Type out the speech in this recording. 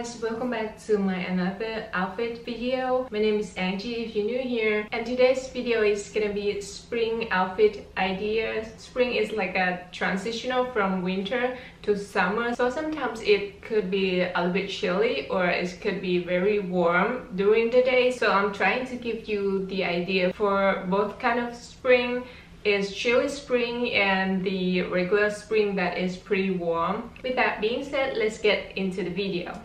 welcome back to my another outfit video. My name is Angie if you're new here and today's video is gonna be spring outfit ideas. Spring is like a transitional from winter to summer so sometimes it could be a little bit chilly or it could be very warm during the day so I'm trying to give you the idea for both kind of spring is chilly spring and the regular spring that is pretty warm. With that being said, let's get into the video.